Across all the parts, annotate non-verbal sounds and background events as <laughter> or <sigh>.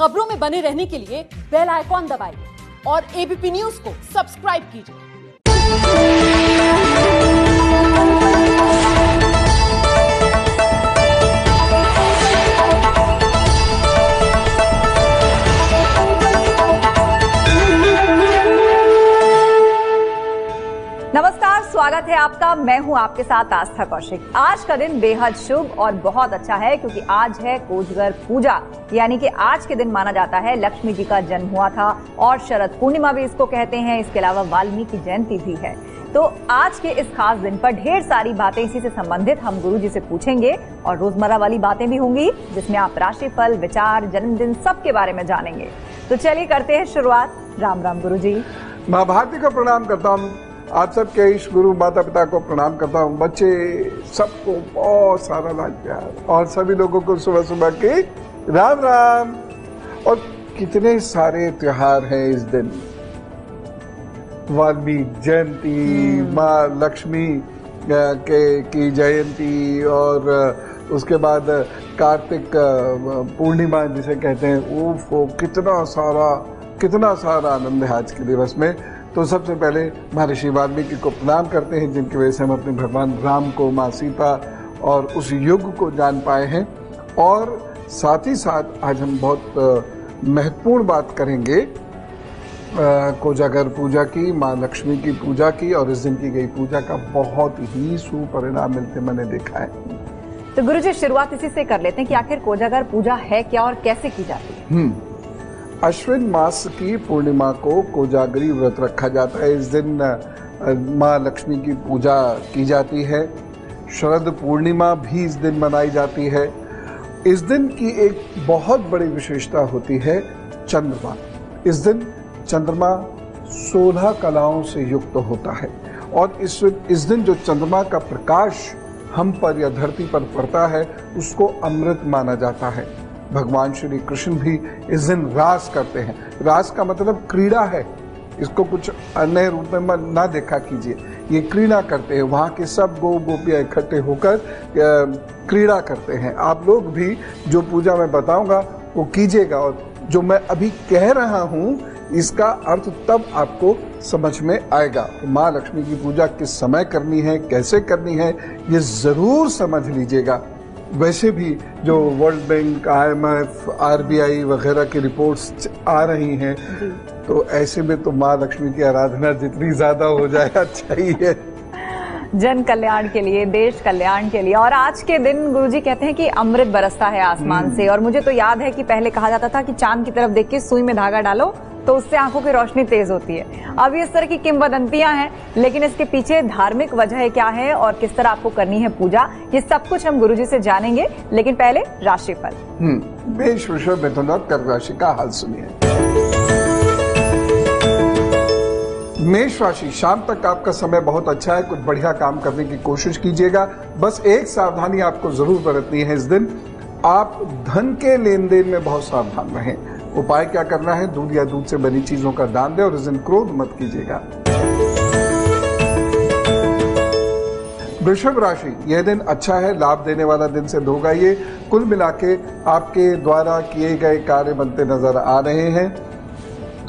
खबरों में बने रहने के लिए बेल आइकॉन दबाइए और एबीपी न्यूज़ को सब्सक्राइब कीजिए। स्वागत है आपका। मैं हूँ आपके साथ आस्था कौशिक। आज का दिन बेहद शुभ और बहुत अच्छा है, क्योंकि आज है कोजगर पूजा। यानी कि आज के दिन माना जाता है लक्ष्मी जी का जन्म हुआ था और शरद पूर्णिमा भी इसको कहते हैं। इसके अलावा वाल्मीकि जयंती भी है। तो आज के इस खास दिन पर ढेर सारी बातें इसी से संबंधित हम गुरु जी से पूछेंगे और रोज़मर्रा वाली बातें भी होंगी, जिसमें आप राशि फल विचार, जन्मदिन सबके बारे में जानेंगे। तो चलिए करते हैं शुरुआत। राम राम गुरु जी माँ भारती को प्रणाम करता हूँ। आप सबके ईश गुरु माता पिता को प्रणाम करता हूँ। बच्चे सबको बहुत सारा लाज प्यार और सभी लोगों को सुबह सुबह के राम राम। और कितने सारे त्योहार हैं इस दिन। वाल्मीकि जयंती माँ लक्ष्मी के की जयंती और उसके बाद कार्तिक पूर्णिमा जिसे कहते हैं वो कितना सारा कितना सारा आनंद है आज के दिवस में। तो सबसे पहले महर्षि वाल्मीकि को प्रणाम करते हैं जिनकी वजह से हम अपने भगवान राम को माँ सीता और उस युग को जान पाए हैं। और साथ ही साथ आज हम बहुत महत्वपूर्ण बात करेंगे कोजागर पूजा की माँ लक्ष्मी की पूजा की और इस दिन की गई पूजा का बहुत ही सुपरिणाम मिलते मैंने देखा है। तो गुरु जी शुरुआत इसी से कर लेते हैं कि आखिर कोजागर पूजा है क्या और कैसे की जाती है? हम्म। अश्विन मास की पूर्णिमा को कोजागरी व्रत रखा जाता है। इस दिन माँ लक्ष्मी की पूजा की जाती है। शरद पूर्णिमा भी इस दिन मनाई जाती है। इस दिन की एक बहुत बड़ी विशेषता होती है चंद्रमा। इस दिन चंद्रमा सोलह कलाओं से युक्त होता है और इस इस दिन जो चंद्रमा का प्रकाश हम पर या धरती पर पड़ता है, उसको अमृत माना जाता है। भगवान श्री कृष्ण भी इस दिन रास करते हैं। रास का मतलब क्रीड़ा है। इसको कुछ अन्य रूप में ना देखा कीजिए। ये क्रीड़ा करते हैं। वहाँ के सब गो गोपियाँ इकट्ठे होकर क्रीड़ा करते हैं। आप लोग भी जो पूजा मैं बताऊँगा, वो कीजिएगा। और जो मैं अभी कह रहा हूँ, इसका अर्थ तब आपको समझ में आएगा। माँ लक्ष्मी की पूजा किस समय करनी है, कैसे करनी है, ये ज़रूर समझ लीजिएगा। वैसे भी जो वर्ल्ड बैंक आईएमएफ आरबीआई वगैरह की रिपोर्ट्स आ रही हैं तो ऐसे में तो माँ लक्ष्मी की आराधना जितनी ज़्यादा हो जाए अच्छा ही है। जन कल्याण के लिए देश कल्याण के लिए। और आज के दिन गुरुजी कहते हैं कि अमृत बरसता है आसमान से। और मुझे तो याद है कि पहले कहा जाता था कि चाँद की तरफ़ देख के सुई में धागा डालो तो उससे आँखों की रोशनी तेज होती है। अब इस तरह की किंवदंतियाँ हैं, लेकिन इसके पीछे धार्मिक वजह क्या है और किस तरह आपको करनी है पूजा, ये सब कुछ हम गुरुजी से जानेंगे, लेकिन पहले राशिफल। हम्म मेष, वृषभ मिथुन और कर्क राशि का हाल सुनिए। मेष राशि, शाम तक आपका समय बहुत अच्छा है, कुछ बढ़िया काम करने की कोशिश कीजिएगा। बस एक सावधानी आपको ज़रूर बरतनी है इस दिन, आप धन के लेन देन में बहुत सावधान रहें। उपाय क्या करना है? दूध या दूध से बनी चीज़ों का दान दे और इस दिन क्रोध मत कीजिएगा। वृषभ राशि, यह दिन अच्छा है, लाभ देने वाला दिन सिद्ध होगा। ये कुल मिला के आपके द्वारा किए गए कार्य बनते नज़र आ रहे हैं।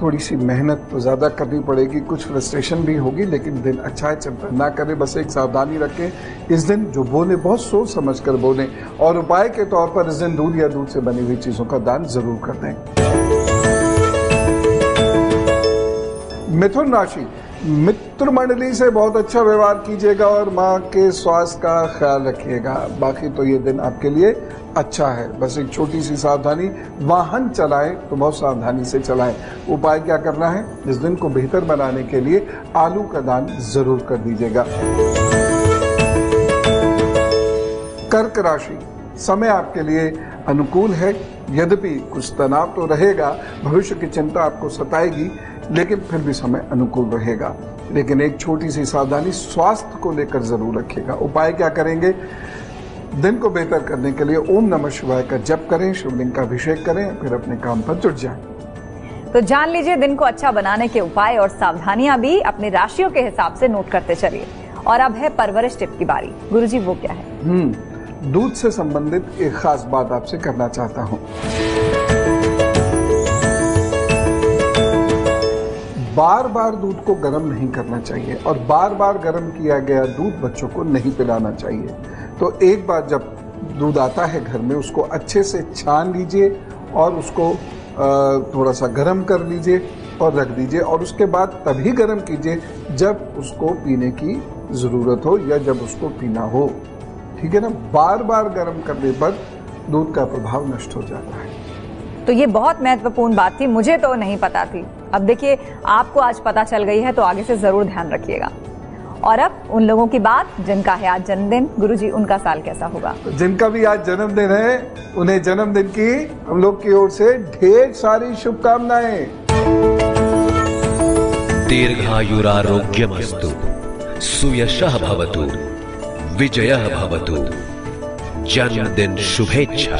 थोड़ी सी मेहनत तो ज़्यादा करनी पड़ेगी, कुछ फ्रस्ट्रेशन भी होगी, लेकिन दिन अच्छा है, चिंता ना करें, बस एक सावधानी रखें। इस दिन जो बोले, बहुत सोच समझ कर बोले और उपाय के तौर पर इस दिन दूध या दूध से बनी हुई चीज़ों का दान ज़रूर कर दें। मिथुन राशि मित्र मंडली से बहुत अच्छा व्यवहार कीजिएगा और माँ के स्वास्थ्य का ख्याल रखिएगा। बाकी तो ये दिन आपके लिए अच्छा है। बस एक छोटी सी सावधानी, वाहन चलाएँ तो बहुत सावधानी से चलाएँ। उपाय क्या करना है? इस दिन को बेहतर बनाने के लिए आलू का दान ज़रूर कर दीजिएगा। कर्क राशि, समय आपके लिए अनुकूल है। यद्यपि कुछ तनाव तो रहेगा, भविष्य की चिंता आपको सताएगी लेकिन फिर भी समय अनुकूल रहेगा। लेकिन एक छोटी सी सावधानी स्वास्थ्य को लेकर ज़रूर रखेगा उपाय क्या करेंगे? दिन को बेहतर करने के लिए ओम नमः शिवाय का जप करें शिवलिंग का अभिषेक करें फिर अपने काम पर जुट जाएँ। तो जान लीजिए दिन को अच्छा बनाने के उपाय और सावधानियाँ भी अपनी राशियों के हिसाब से नोट करते चलिए। और अब है परवरिश टिप की बारी। गुरु जी वो क्या है? हम्म दूध से संबंधित एक खास बात आपसे करना चाहता हूँ। बार बार दूध को गर्म नहीं करना चाहिए और बार बार गर्म किया गया दूध बच्चों को नहीं पिलाना चाहिए। तो एक बार जब दूध आता है घर में, उसको अच्छे से छान लीजिए और उसको थोड़ा सा गर्म कर लीजिए और रख दीजिए और उसके बाद तभी गर्म कीजिए जब उसको पीने की ज़रूरत हो या जब उसको पीना हो। ठीक है ना? बार बार गर्म करने पर दूध का प्रभाव नष्ट हो जाता है। तो ये बहुत महत्वपूर्ण बात थी मुझे तो नहीं पता थी। अब देखिए आपको आज पता चल गई है तो आगे से ज़रूर ध्यान रखिएगा। और अब उन लोगों की बात जिनका है आज जन्मदिन गुरुजी उनका साल कैसा होगा? जिनका भी आज जन्मदिन है उन्हें जन्मदिन की हम लोग की ओर से ढेर सारी शुभकामनाएँ। दीर्घायुरारोग्यमस्तु सुयशः भवतु विजयः भवतु। जन्मदिन शुभेच्छा।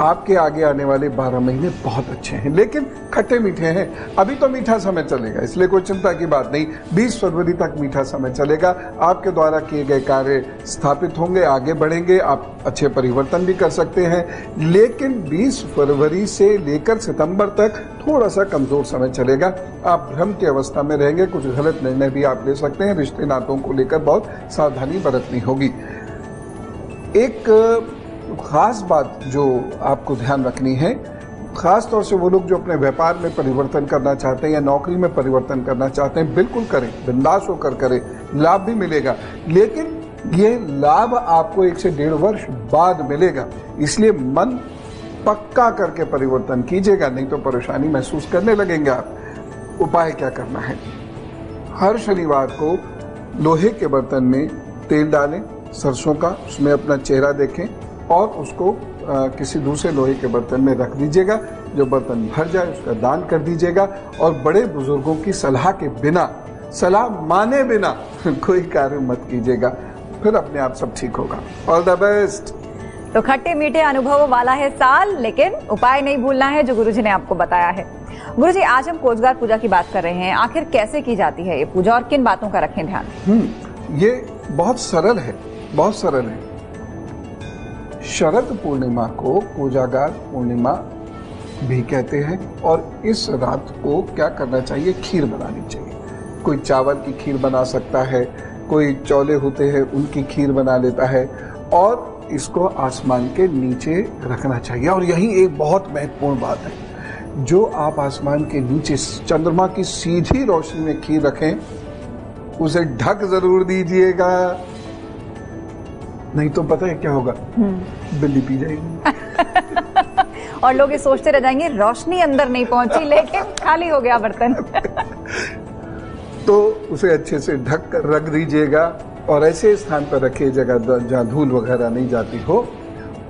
आपके आगे आने वाले 12 महीने बहुत अच्छे हैं, लेकिन खट्टे मीठे हैं। अभी तो मीठा समय चलेगा, इसलिए कोई चिंता की बात नहीं। 20 फरवरी तक मीठा समय चलेगा। आपके द्वारा किए गए कार्य स्थापित होंगे, आगे बढ़ेंगे, आप अच्छे परिवर्तन भी कर सकते हैं। लेकिन 20 फरवरी से लेकर सितंबर तक थोड़ा सा कमज़ोर समय चलेगा। आप भ्रम की अवस्था में रहेंगे, कुछ गलत निर्णय भी आप ले सकते हैं। रिश्ते नातों को लेकर बहुत सावधानी बरतनी होगी। एक खास बात जो आपको ध्यान रखनी है, खास तौर से वो लोग जो अपने व्यापार में परिवर्तन करना चाहते हैं या नौकरी में परिवर्तन करना चाहते हैं, बिल्कुल करें, बिंदास होकर करें, लाभ भी मिलेगा। लेकिन ये लाभ आपको एक से डेढ़ वर्ष बाद मिलेगा। इसलिए मन पक्का करके परिवर्तन कीजिएगा, नहीं तो परेशानी महसूस करने लगेंगे आप। उपाय क्या करना है? हर शनिवार को लोहे के बर्तन में तेल डालें, सरसों का, उसमें अपना चेहरा देखें और उसको किसी दूसरे लोहे के बर्तन में रख दीजिएगा। जो बर्तन भर जाए उसका दान कर दीजिएगा। और बड़े बुज़ुर्गों की सलाह के बिना सलाह माने बिना <laughs> कोई कार्य मत कीजिएगा। फिर अपने आप सब ठीक होगा। ऑल द बेस्ट तो खट्टे मीठे अनुभवों वाला है साल लेकिन उपाय नहीं भूलना है जो गुरुजी ने आपको बताया है। गुरुजी आज हम कोजगार पूजा की बात कर रहे हैं। आखिर कैसे की जाती है ये पूजा और किन बातों का रखें ध्यान? हम्म, ये बहुत सरल है बहुत सरल है। शरद पूर्णिमा को कोजागार पूर्णिमा भी कहते हैं और इस रात को क्या करना चाहिए? खीर बनानी चाहिए। कोई चावल की खीर बना सकता है, कोई चौले होते हैं उनकी खीर बना लेता है और इसको आसमान के नीचे रखना चाहिए। और यही एक बहुत महत्वपूर्ण बात है। जो आप आसमान के नीचे चंद्रमा की सीधी रोशनी में खीर रखें, उसे ढक ज़रूर दीजिएगा। नहीं तो पता है क्या होगा? बिल्ली पी जाएगी। <laughs> और लोग ये सोचते रह जाएँगे रोशनी अंदर नहीं पहुँची लेकिन खाली हो गया बर्तन। <laughs> तो उसे अच्छे से ढक कर रख दीजिएगा और ऐसे स्थान पर रखिए जगह जहाँ धूल वगैरह नहीं जाती हो।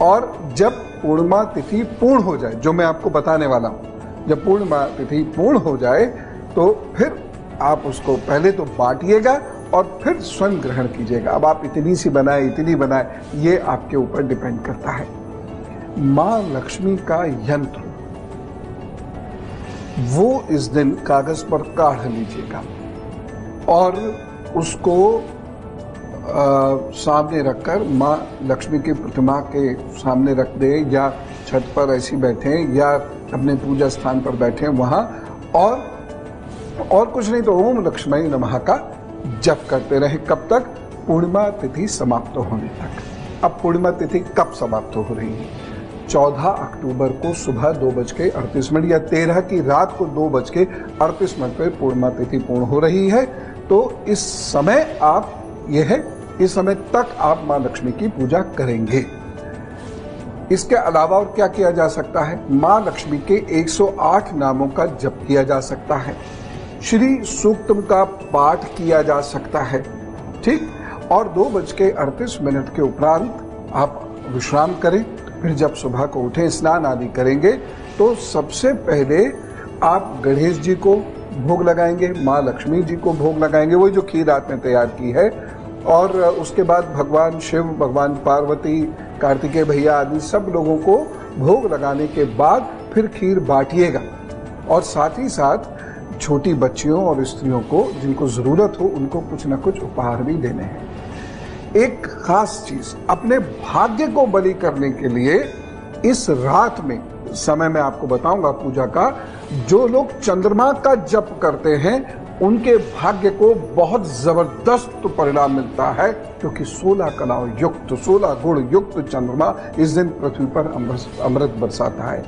और जब पूर्णिमा तिथि पूर्ण हो जाए जो मैं आपको बताने वाला हूँ जब पूर्णिमा तिथि पूर्ण हो जाए तो फिर आप उसको पहले तो बांटिएगा और फिर स्वयं ग्रहण कीजिएगा। अब आप इतनी सी बनाए इतनी बनाए ये आपके ऊपर डिपेंड करता है। माँ लक्ष्मी का यंत्र वो इस दिन कागज़ पर काढ़ लीजिएगा और उसको आ, सामने रखकर माँ लक्ष्मी की प्रतिमा के सामने रख दे या छत पर ऐसी बैठे या अपने पूजा स्थान पर बैठे वहाँ और और कुछ नहीं तो ओम लक्ष्मी नमः का जप करते रहे। कब तक? पूर्णिमा तिथि समाप्त होने तक। अब पूर्णिमा तिथि कब समाप्त हो रही है? चौदह अक्टूबर को सुबह दो बज के अड़तीस मिनट या तेरह की रात को दो बज के अड़तीस मिनट पर पूर्णिमा तिथि पूर्ण हो रही है। तो इस समय आप यह है, इस समय तक आप माँ लक्ष्मी की पूजा करेंगे। इसके अलावा और क्या किया जा सकता है? माँ लक्ष्मी के 108 नामों का जप किया जा सकता है। श्री सूक्तम का पाठ किया जा सकता है। ठीक? और दो बज के अड़तीस मिनट के उपरांत आप विश्राम करें, फिर जब सुबह को उठे, स्नान आदि करेंगे तो सबसे पहले आप गणेश जी को भोग लगाएँगे, माँ लक्ष्मी जी को भोग लगाएँगे, वही जो खीर आपने तैयार की है, और उसके बाद भगवान शिव, भगवान पार्वती, कार्तिकेय भैया आदि सब लोगों को भोग लगाने के बाद फिर खीर बांटिएगा। और साथ ही साथ छोटी बच्चियों और स्त्रियों को, जिनको ज़रूरत हो, उनको कुछ ना कुछ उपहार भी देने हैं। एक खास चीज़, अपने भाग्य को बलि करने के लिए इस रात में, समय मैं आपको बताऊँगा पूजा का, जो लोग चंद्रमा का जप करते हैं, उनके भाग्य को बहुत ज़बरदस्त परिणाम मिलता है, क्योंकि 16 कलाओं युक्त 16 गुण युक्त चंद्रमा इस दिन पृथ्वी पर अमृत अमृत बरसाता है।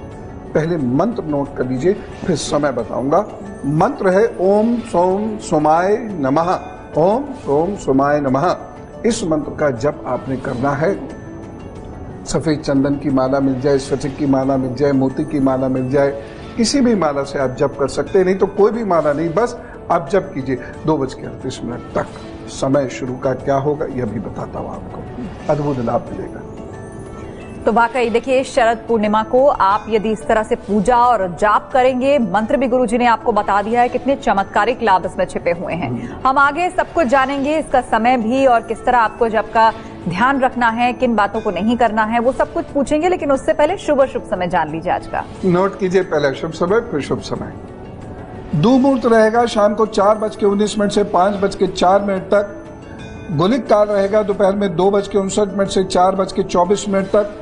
पहले मंत्र नोट कर लीजिए, फिर समय बताऊँगा। मंत्र है, ओम सोम सोमाय नमः। ओम सोम सोमाय नमः। इस मंत्र का जप आपने करना है। सफ़ेद चंदन की माला मिल जाए स्फटिक की माला मिल जाए, मोती की माला मिल जाए, किसी भी माला से आप जप कर सकते हैं, नहीं तो कोई भी माला नहीं, बस आप जप कीजिए। दो बज के अड़तीस मिनट तक। समय शुरू का क्या होगा, यह भी बताता हूँ आपको। अद्भुत लाभ मिलेगा। तो वाकई देखिए, शरद पूर्णिमा को आप यदि इस तरह से पूजा और जाप करेंगे, मंत्र भी गुरुजी ने आपको बता दिया है, कितने चमत्कारिक लाभ इसमें छिपे हुए हैं। हम आगे सब कुछ जानेंगे, इसका समय भी और किस तरह आपको जब का ध्यान रखना है, किन बातों को नहीं करना है, वो सब कुछ पूछेंगे, लेकिन उससे पहले शुभ शुभ समय जान लीजिए आज का। नोट कीजिए, पहले शुभ समय, फिर शुभ समय। दो मुहूर्त रहेगा, शाम को चार बज के उन्नीस मिनट से पाँच बज के चार मिनट तक। गुलिक काल रहेगा, दोपहर में दो बज के उनसठ मिनट से चार बज के चौबीस मिनट तक।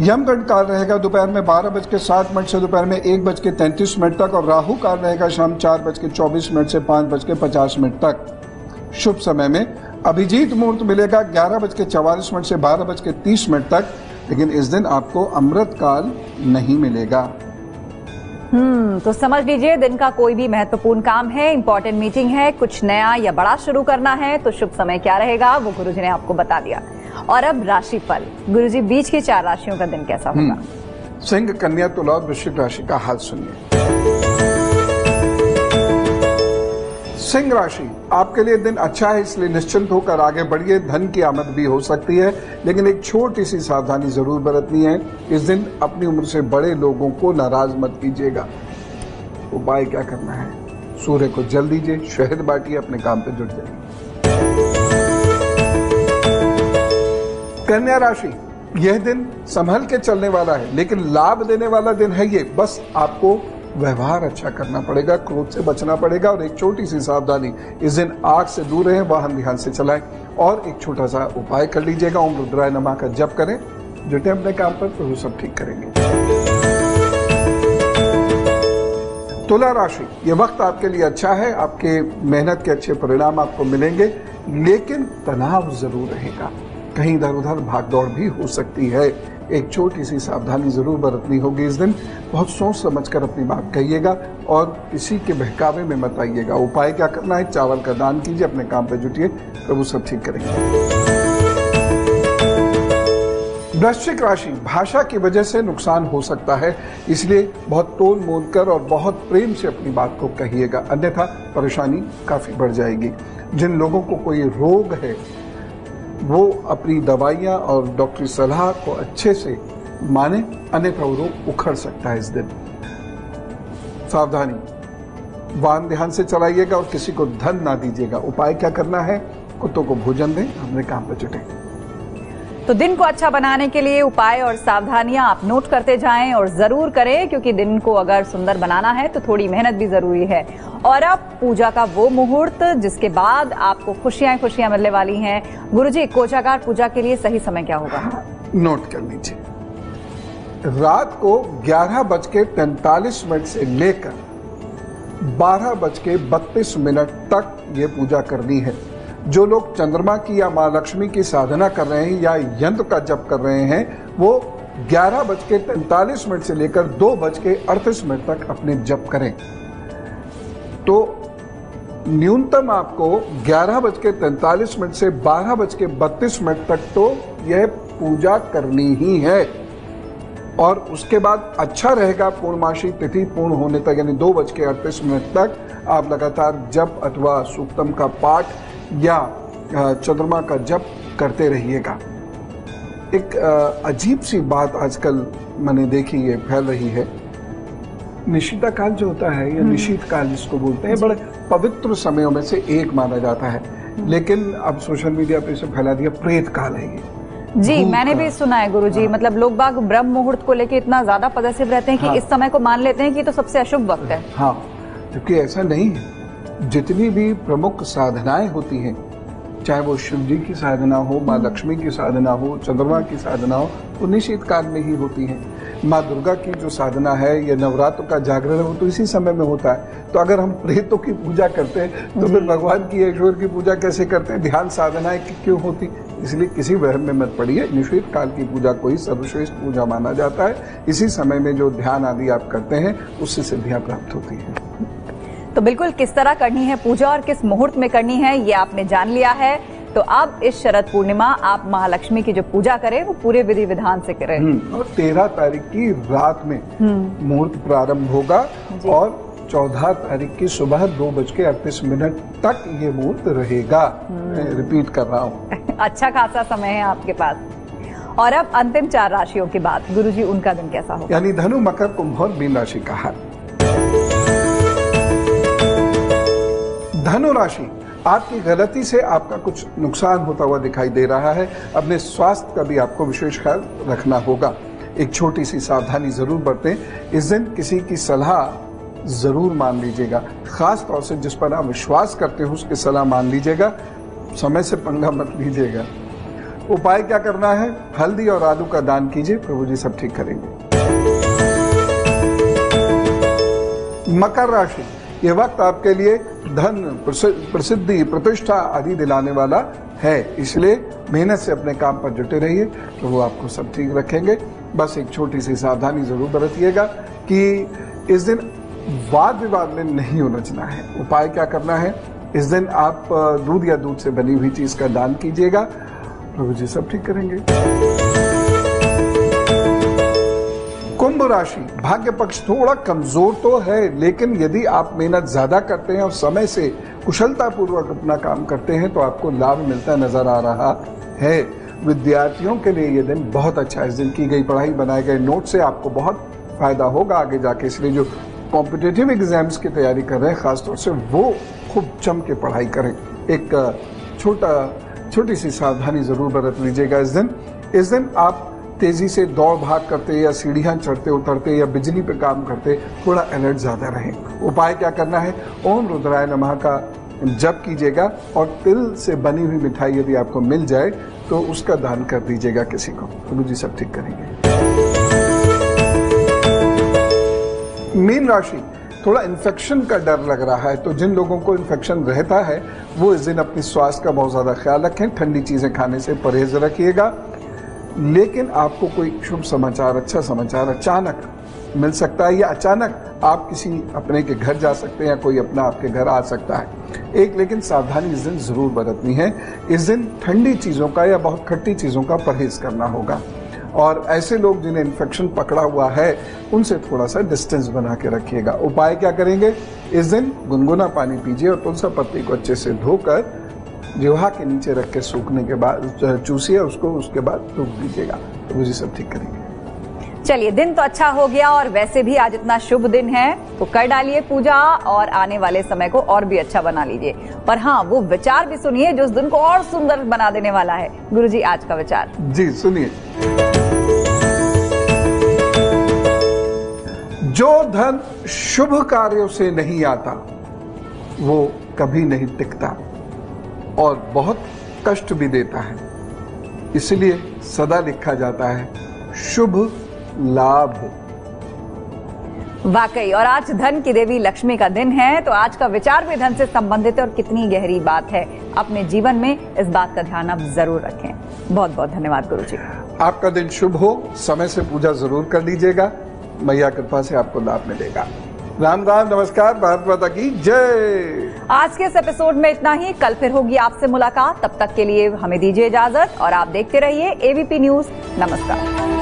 यमगंड काल रहेगा, दोपहर में बारह बज के सात मिनट से दोपहर में एक बज के तैंतीस मिनट तक और राहु काल रहेगा शाम चार बज के चौबीस मिनट से पाँच बज के पचास मिनट तक। शुभ समय में अभिजीत मुहूर्त मिलेगा ग्यारह बज के चवालीस मिनट से बारह बज के तीस मिनट तक, लेकिन इस दिन आपको अमृत काल नहीं मिलेगा। हम्म तो समझ लीजिए, दिन का कोई भी महत्वपूर्ण काम है इंपॉर्टेंट मीटिंग है, कुछ नया या बड़ा शुरू करना है तो शुभ समय क्या रहेगा, वो गुरुजी ने आपको बता दिया। और अब राशिफल। गुरुजी, बीच की चार राशियों का दिन कैसा होगा? सिंह, कन्या तुला वृश्चिक राशि का हाल सुनिए। सिंह राशि, आपके लिए दिन अच्छा है, इसलिए निश्चिंत होकर आगे बढ़िए। धन की आमद भी हो सकती है, लेकिन एक छोटी सी सावधानी ज़रूर बरतनी है। इस दिन अपनी उम्र से बड़े लोगों को नाराज़ मत कीजिएगा। उपाय क्या करना है? सूर्य को जल दीजिए, शहद बांटिए, अपने काम पे जुट जाइए। कन्या राशि, यह दिन संभल के चलने वाला है, लेकिन लाभ देने वाला दिन है ये। बस आपको व्यवहार अच्छा करना पड़ेगा, क्रोध से बचना पड़ेगा और एक छोटी सी सावधानी, इस दिन आग से दूर रहें, वाहन ध्यान से चलाएँ और एक छोटा सा उपाय कर लीजिएगा। ओम रुद्राय नमा का जप करें, जुटे अपने काम पर तो सब ठीक करेंगे। तुला राशि, ये वक्त आपके लिए अच्छा है, आपके मेहनत के अच्छे परिणाम आपको मिलेंगे, लेकिन तनाव ज़रूर रहेगा। कहीं इधर उधर भागदौड़ भी हो सकती है। एक छोटी सी सावधानी ज़रूर बरतनी होगी इस दिन। बहुत सोच समझ कर अपनी बात कहिएगा और किसी के बहकावे में मत आइएगा। उपाय क्या करना है? चावल का दान कीजिए, अपने काम पे जुटिए। प्रभु सब ठीक करेंगे। वृश्चिक राशि, भाषा की वजह से नुकसान हो सकता है, इसलिए बहुत तोल मोल कर और बहुत प्रेम से अपनी बात को कहिएगा। अन्यथा परेशानी काफ़ी बढ़ जाएगी। जिन लोगों को कोई रोग है वो अपनी दवाइयाँ और डॉक्टरी सलाह को अच्छे से माने, अन्यथा रोग उखड़ सकता है इस दिन। सावधानी। वाहन ध्यान से चलाइएगा और किसी को धन ना दीजिएगा। उपाय क्या करना है? कुत्तों को भोजन दें। अपने काम पर जुटे। तो दिन को अच्छा बनाने के लिए उपाय और सावधानियाँ आप नोट करते जाएँ और ज़रूर करें, क्योंकि दिन को अगर सुंदर बनाना है तो थोड़ी मेहनत भी ज़रूरी है। और अब पूजा का वो मुहूर्त, जिसके बाद आपको खुशियाँ खुशियाँ मिलने वाली हैं। गुरुजी कोजागार पूजा के लिए सही समय क्या होगा? नोट कर लीजिए। रात को ग्यारह बज के तैतालीस मिनट से लेकर बारह बज के बत्तीस मिनट तक ये पूजा करनी है। जो लोग चंद्रमा की या माँ लक्ष्मी की साधना कर रहे हैं या यंत्र का जप कर रहे हैं, वो ग्यारह बज के मिनट से लेकर दो बज के अड़तीस मिनट तक अपने जप करें। तो न्यूनतम आपको ग्यारह बज के मिनट से बारह बज के बत्तीस मिनट तक तो यह पूजा करनी ही है। और उसके बाद अच्छा रहेगा पूर्णमासी तिथि पूर्ण होने तक, यानी दो बज के अड़तीस मिनट तक आप लगातार जप अथवा सूक्तम का पाठ या चंद्रमा का जप करते रहिएगा। एक अजीब सी बात आजकल मैंने देखी है फैल रही है। निशिता काल जो होता है या निशीत काल जिसको बोलते हैं बड़े पवित्र समयों में से एक माना जाता है। लेकिन अब सोशल मीडिया पे इसे फैला दिया प्रेत काल है ये। जी मैंने भी सुना है गुरुजी हाँ। मतलब लोग बाग ब्रह्म मुहूर्त को लेके इतना ज़्यादा पदसिव रहते हैं कि हाँ। इस समय को मान लेते हैं कि तो सबसे अशुभ वक्त है। हाँ जबकि ऐसा नहीं है। जितनी भी प्रमुख साधनाएँ होती हैं चाहे वो शिव जी की साधना हो माँ लक्ष्मी की साधना हो चंद्रमा की साधना हो वो निश्चित काल में ही होती है। माँ दुर्गा की जो साधना है या नवरात्र का जागरण है वो तो इसी समय में होता है। तो अगर हम प्रेतों की पूजा करते हैं तो फिर भगवान की ईश्वर की पूजा कैसे करते हैं? ध्यान साधनाएँ क्यों होती? इसलिए किसी वहम में मत पड़िए। निश्चित काल की पूजा को ही सर्वश्रेष्ठ पूजा माना जाता है। इसी समय में जो ध्यान आदि आप करते हैं उससे सिद्धियाँ प्राप्त होती हैं। तो बिल्कुल किस तरह करनी है पूजा और किस मुहूर्त में करनी है ये आपने जान लिया है। तो अब इस शरद पूर्णिमा आप महालक्ष्मी की जो पूजा करें वो पूरे विधि विधान से करें। हम्म, और तेरह तारीख की रात में मुहूर्त प्रारंभ होगा और चौदह तारीख की सुबह दो बज के अड़तीस मिनट तक ये मुहूर्त रहेगा। मैं रिपीट कर रहा हूँ। <laughs> अच्छा खासा समय है आपके पास। और अब अंतिम चार राशियों की बात। गुरुजी उनका दिन कैसा होगा? यानी धनु मकर कुंभ और मीन राशि का हाल। धनु राशि आपकी गलती से आपका कुछ नुकसान होता हुआ दिखाई दे रहा है। अपने स्वास्थ्य का भी आपको विशेष ख्याल रखना होगा। एक छोटी सी सावधानी ज़रूर बरतें। इस दिन किसी की सलाह ज़रूर मान लीजिएगा। खास तौर से जिस पर आप विश्वास करते हो, उसकी सलाह मान लीजिएगा। समय से पंगा मत लीजिएगा। उपाय क्या करना है? हल्दी और आलू का दान कीजिए। प्रभु जी सब ठीक करेंगे। मकर राशि। ये वक्त आपके लिए धन प्रसिद्धि, प्रतिष्ठा आदि दिलाने वाला है। इसलिए मेहनत से अपने काम पर जुटे रहिए तो वो आपको सब ठीक रखेंगे। बस एक छोटी सी सावधानी ज़रूर बरतिएगा कि इस दिन वाद विवाद में नहीं उलझना है। उपाय क्या करना है? इस दिन आप, दूध या दूध से बनी हुई चीज़ का दान कीजिएगा। प्रभु जी सब ठीक करेंगे। कुंभ राशि। भाग्य पक्ष थोड़ा कमज़ोर तो है, लेकिन यदि आप मेहनत ज़्यादा करते हैं और समय से कुशलता पूर्वक अपना काम करते हैं तो आपको लाभ मिलता नज़र आ रहा है। विद्यार्थियों के लिए ये दिन बहुत अच्छा है। इस दिन की गई पढ़ाई, बनाए गए नोट से आपको बहुत फ़ायदा होगा आगे जाके। इसलिए जो कॉम्पिटेटिव एग्ज़ाम्स की तैयारी कर रहे हैं, खासतौर से वो खूब जम के पढ़ाई करें। एक छोटा, छोटी सी सावधानी ज़रूर बरत लीजिएगा इस दिन। इस दिन आप तेज़ी से दौड़ भाग करते या सीढ़ियाँ चढ़ते, उतरते या बिजली पे काम करते, थोड़ा अलर्ट ज़्यादा रहे। उपाय क्या करना है? ओम रुद्राय नमः का जप कीजिएगा और तिल से बनी हुई मिठाई यदि आपको मिल जाए तो उसका दान कर दीजिएगा किसी को। प्रभु जी सब ठीक करेंगे। मीन राशि, थोड़ा इन्फेक्शन का डर लग रहा है तो जिन लोगों को इन्फेक्शन रहता है, वो इस दिन अपनी स्वास्थ्य का बहुत ज़्यादा ख्याल रखें, ठंडी चीज़ें खाने से परहेज रखिएगा। लेकिन आपको कोई शुभ समाचार अच्छा समाचार अचानक मिल सकता है या अचानक आप किसी अपने के घर जा सकते हैं या कोई अपना आपके घर आ सकता है। एक लेकिन सावधानी इस दिन ज़रूर बरतनी है। इस दिन ठंडी चीज़ों का या बहुत खट्टी चीज़ों का परहेज करना होगा। और ऐसे लोग जिन्हें इन्फेक्शन पकड़ा हुआ है, उनसे थोड़ा सा डिस्टेंस बना के रखिएगा। उपाय क्या करेंगे? इस दिन गुनगुना पानी पीजिए और तुलसा पत्ती को अच्छे से धोकर जिहा के नीचे रख के सूखने के बाद चूसिए उसको उसके बाद धूप दीजिएगा। तो मुझे सब ठीक करेंगे। चलिए दिन तो अच्छा हो गया और वैसे भी आज इतना शुभ दिन है तो कर डालिए पूजा और आने वाले समय को और भी अच्छा बना लीजिए। पर हाँ वो विचार भी सुनिए जो उस दिन को और सुंदर बना देने वाला है। गुरु जी आज का विचार। जी सुनिए। जो धन शुभ कार्यों से नहीं आता वो कभी नहीं टिकता। और बहुत कष्ट भी देता है। इसलिए सदा लिखा जाता है शुभ लाभ। वाकई और आज धन की देवी लक्ष्मी का दिन है तो आज का विचार भी धन से संबंधित है और कितनी गहरी बात है। अपने जीवन में इस बात का ध्यान आप ज़रूर रखें। बहुत बहुत धन्यवाद गुरु जी आपका दिन शुभ हो समय से पूजा ज़रूर कर लीजिएगा। मैया कृपा से आपको लाभ मिलेगा। राम राम नमस्कार भारत माता की जय। आज के इस एपिसोड में इतना ही। कल फिर होगी आपसे मुलाकात। तब तक के लिए हमें दीजिए इजाज़त और आप देखते रहिए एबीपी न्यूज़ नमस्कार।